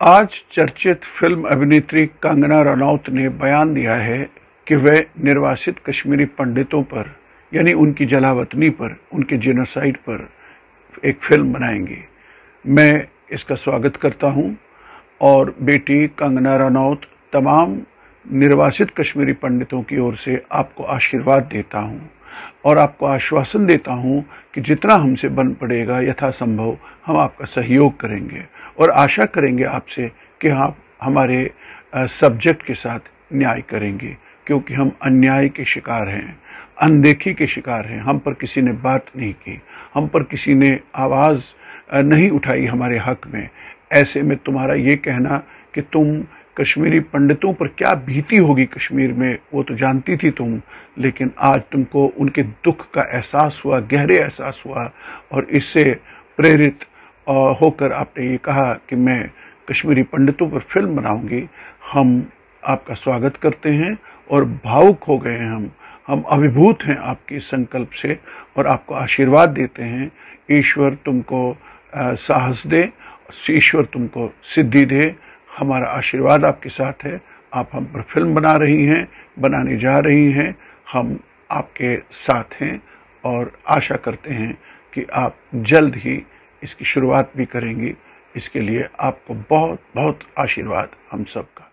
आज चर्चित फ़िल्म अभिनेत्री कंगना रनौत ने बयान दिया है कि वे निर्वासित कश्मीरी पंडितों पर, यानी उनकी जलावतनी पर, उनके जेनोसाइड पर एक फ़िल्म बनाएँगी। मैं इसका स्वागत करता हूँ और बेटी कंगना रनौत, तमाम निर्वासित कश्मीरी पंडितों की ओर से आपको आशीर्वाद देता हूँ और आपको आश्वासन देता हूँ कि जितना हमसे बन पड़ेगा यथासंभव हम आपका सहयोग करेंगे। और आशा करेंगे आपसे कि आप हमारे सब्जेक्ट के साथ न्याय करेंगे, क्योंकि हम अन्याय के शिकार हैं, अनदेखी के शिकार हैं। हम पर किसी ने बात नहीं की, हम पर किसी ने आवाज़ नहीं उठाई हमारे हक में। ऐसे में तुम्हारा ये कहना कि तुम कश्मीरी पंडितों पर क्या बीती होगी कश्मीर में, वो तो जानती थी तुम, लेकिन आज तुमको उनके दुख का एहसास हुआ, गहरे एहसास हुआ, और इससे प्रेरित होकर आपने ये कहा कि मैं कश्मीरी पंडितों पर फ़िल्म बनाऊँगी। हम आपका स्वागत करते हैं और भावुक हो गए हम। हम अभिभूत हैं आपके संकल्प से और आपको आशीर्वाद देते हैं। ईश्वर तुमको साहस दे, ईश्वर तुमको सिद्धि दे। हमारा आशीर्वाद आपके साथ है। आप हम पर फ़िल्म बना रही हैं, बनाने जा रही हैं। हम आपके साथ हैं और आशा करते हैं कि आप जल्द ही इसकी शुरुआत भी करेंगी। इसके लिए आपको बहुत बहुत आशीर्वाद हम सबका।